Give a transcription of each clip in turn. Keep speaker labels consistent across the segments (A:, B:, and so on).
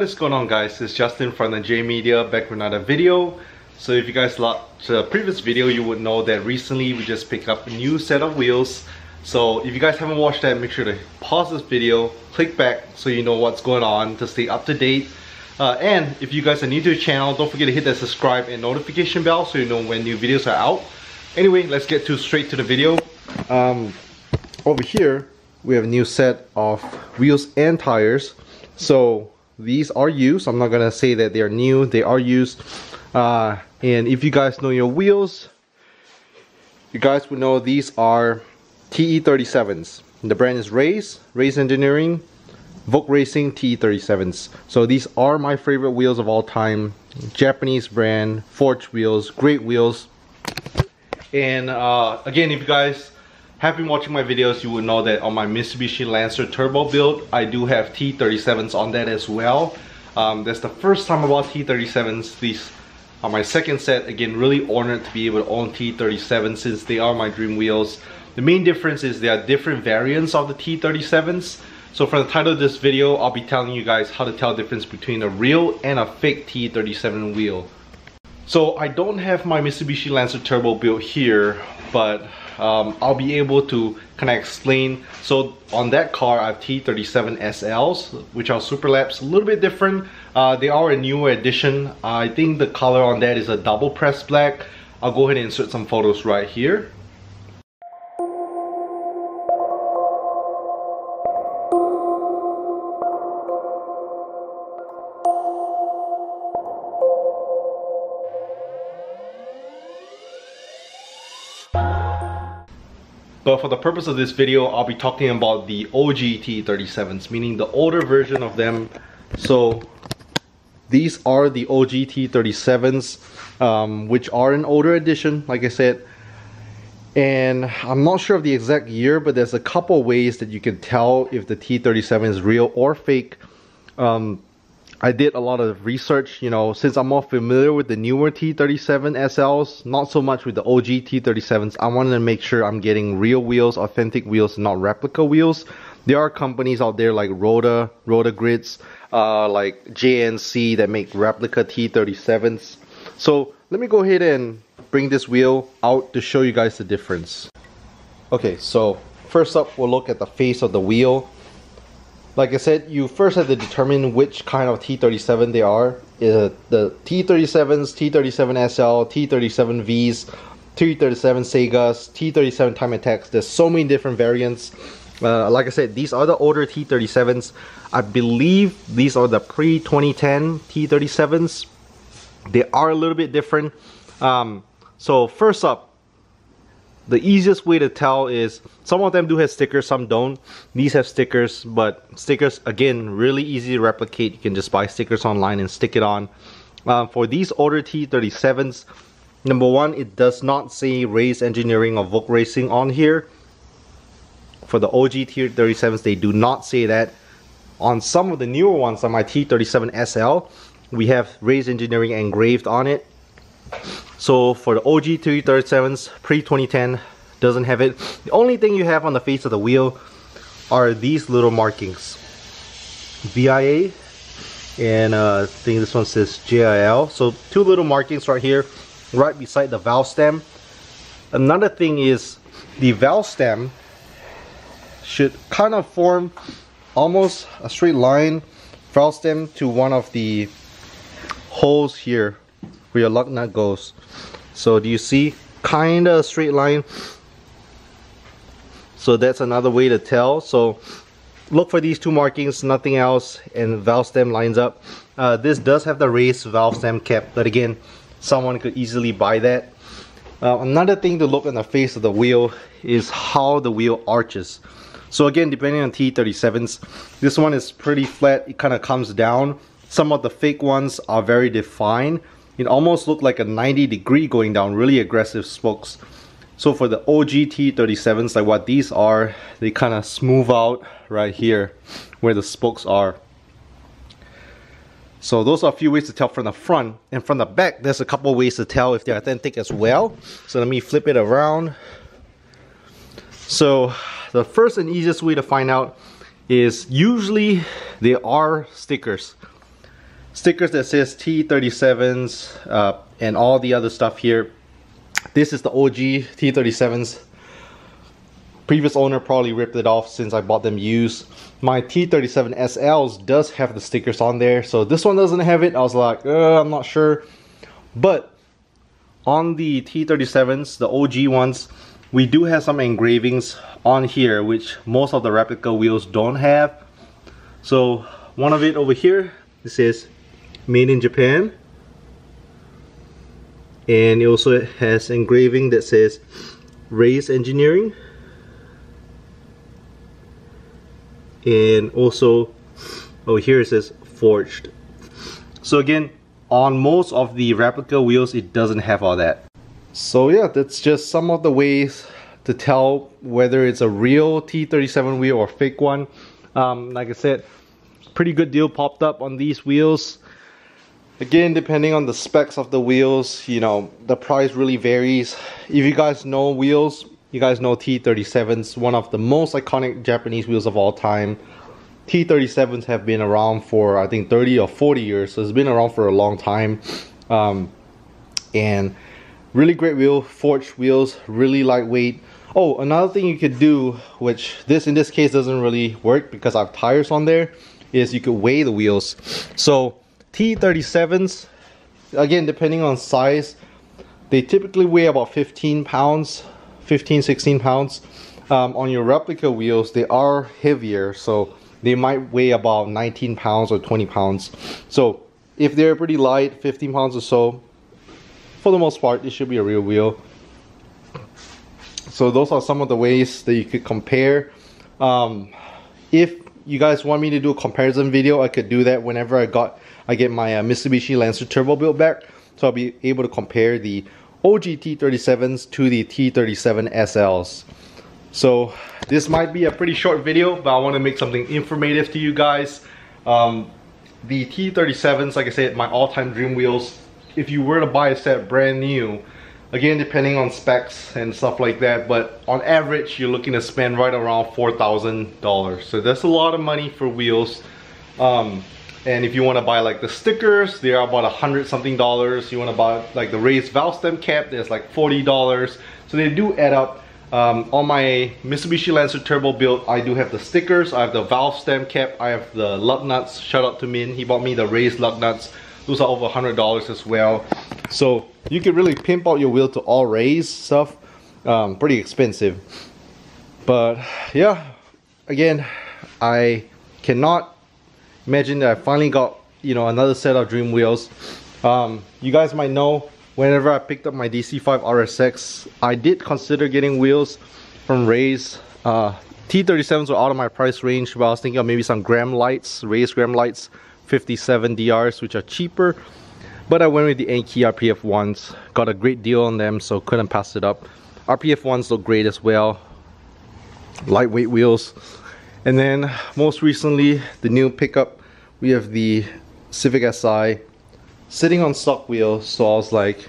A: what is going on guys? It's Justin from the J Media back with another video. So if you guys watched the previous video, you would know that recently we just picked up a new set of wheels. So if you guys haven't watched that, make sure to pause this video, click back so you know what's going on to stay up to date. Uh, and if you guys are new to the channel, don't forget to hit that subscribe and notification bell so you know when new videos are out. Anyway, let's get to straight to the video. Um, over here, we have a new set of wheels and tires. So these are used. I'm not gonna say that they are new. They are used. Uh, and if you guys know your wheels, you guys would know these are TE37s. The brand is Rays, Rays Engineering, Volk Racing TE37s. So these are my favorite wheels of all time. Japanese brand, Forged wheels, great wheels. And uh, again, if you guys have been watching my videos, you would know that on my Mitsubishi Lancer turbo build, I do have T37s on that as well. Um, that's the first time I bought T37s. These are my second set. Again, really honored to be able to own T37 since they are my dream wheels. The main difference is there are different variants of the T37s. So for the title of this video, I'll be telling you guys how to tell the difference between a real and a fake T37 wheel. So I don't have my Mitsubishi Lancer Turbo built here, but um, I'll be able to kind of explain. So on that car, I have T37 SLs, which are super laps, a little bit different. Uh, they are a newer edition. I think the color on that is a double press black. I'll go ahead and insert some photos right here. But for the purpose of this video, I'll be talking about the OG T37s, meaning the older version of them. So these are the OG T37s, um, which are an older edition, like I said. And I'm not sure of the exact year, but there's a couple ways that you can tell if the T37 is real or fake. Um, I did a lot of research, you know, since I'm more familiar with the newer T37 SLs, not so much with the OG T37s, I wanted to make sure I'm getting real wheels, authentic wheels, not replica wheels. There are companies out there like Rota, Rota Grids, uh, like JNC that make replica T37s. So let me go ahead and bring this wheel out to show you guys the difference. Okay, so first up we'll look at the face of the wheel like I said, you first have to determine which kind of T37 they are. The T37s, T37SL, T37Vs, T37 Sagas, T37 Time Attacks. There's so many different variants. Uh, like I said, these are the older T37s. I believe these are the pre-2010 T37s. They are a little bit different. Um, so first up, the easiest way to tell is some of them do have stickers some don't. These have stickers but stickers again really easy to replicate. You can just buy stickers online and stick it on. Uh, for these older T37s number one it does not say Rays engineering or Volk racing on here. For the OG T37s they do not say that. On some of the newer ones on my T37 SL we have Rays engineering engraved on it so for the OG T37s pre-2010 doesn't have it. The only thing you have on the face of the wheel are these little markings. VIA and uh, I think this one says JIL. So two little markings right here right beside the valve stem. Another thing is the valve stem should kind of form almost a straight line valve stem to one of the holes here where your lug nut goes. So do you see? Kind of straight line. So that's another way to tell. So look for these two markings, nothing else, and valve stem lines up. Uh, this does have the raised valve stem cap, but again, someone could easily buy that. Uh, another thing to look on the face of the wheel is how the wheel arches. So again, depending on T37s, this one is pretty flat, it kind of comes down. Some of the fake ones are very defined it almost looked like a 90 degree going down, really aggressive spokes. So for the OG T37s, like what these are, they kind of smooth out right here where the spokes are. So those are a few ways to tell from the front. And from the back, there's a couple ways to tell if they're authentic as well. So let me flip it around. So the first and easiest way to find out is usually they are stickers. Stickers that says T37s uh, and all the other stuff here. This is the OG T37s. Previous owner probably ripped it off since I bought them used. My T37 SLs does have the stickers on there. So this one doesn't have it. I was like, uh, I'm not sure. But on the T37s, the OG ones, we do have some engravings on here which most of the replica wheels don't have. So one of it over here, it says made in Japan. And it also has engraving that says Rays Engineering. And also, oh here it says Forged. So again, on most of the replica wheels, it doesn't have all that. So yeah, that's just some of the ways to tell whether it's a real T37 wheel or fake one. Um, like I said, pretty good deal popped up on these wheels. Again, depending on the specs of the wheels, you know, the price really varies. If you guys know wheels, you guys know T37's one of the most iconic Japanese wheels of all time. T37s have been around for I think 30 or 40 years, so it's been around for a long time. Um, and really great wheel, forged wheels, really lightweight. Oh, another thing you could do, which this in this case doesn't really work because I have tires on there, is you could weigh the wheels. So T37s, again, depending on size, they typically weigh about 15 pounds, 15, 16 pounds. Um, on your replica wheels, they are heavier, so they might weigh about 19 pounds or 20 pounds. So if they're pretty light, 15 pounds or so, for the most part, it should be a real wheel. So those are some of the ways that you could compare. Um, if you guys want me to do a comparison video, I could do that whenever I got I get my uh, Mitsubishi Lancer Turbo build back. So I'll be able to compare the OG T37s to the T37 SLs. So this might be a pretty short video, but I want to make something informative to you guys. Um, the T37s, like I said, my all-time dream wheels. If you were to buy a set brand new, again depending on specs and stuff like that but on average you're looking to spend right around four thousand dollars so that's a lot of money for wheels um, and if you want to buy like the stickers they are about a hundred something dollars. You want to buy like the raised valve stem cap there's like 40 dollars. So they do add up um, on my Mitsubishi Lancer Turbo build. I do have the stickers I have the valve stem cap I have the lug nuts. Shout out to Min he bought me the raised lug nuts. Those are over a hundred dollars as well. So you can really pimp out your wheel to all Rays stuff. Um, pretty expensive. But yeah, again, I cannot imagine that I finally got, you know, another set of dream wheels. Um, you guys might know, whenever I picked up my DC5 RSX, I did consider getting wheels from Rays. Uh, T37s were out of my price range, but I was thinking of maybe some Gram lights, Rays Gram lights, 57 DRs, which are cheaper. But I went with the Enkei RPF ones, got a great deal on them, so couldn't pass it up. RPF ones look great as well. Lightweight wheels. And then most recently, the new pickup, we have the Civic Si sitting on stock wheels. So I was like,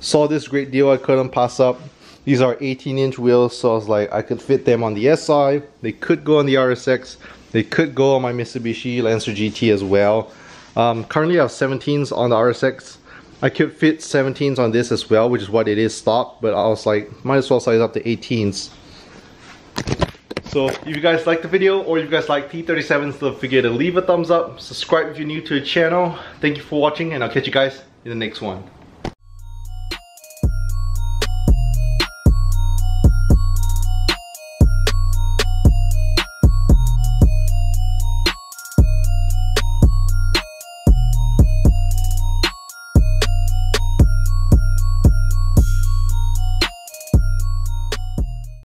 A: saw this great deal I couldn't pass up. These are 18 inch wheels, so I was like, I could fit them on the SI. They could go on the RSX. They could go on my Mitsubishi Lancer GT as well. Um, currently I have 17s on the RSX. I could fit 17s on this as well, which is what it is stock, but I was like, might as well size up to 18s. So if you guys like the video or if you guys like T37s, don't forget to leave a thumbs up, subscribe if you're new to the channel. Thank you for watching and I'll catch you guys in the next one.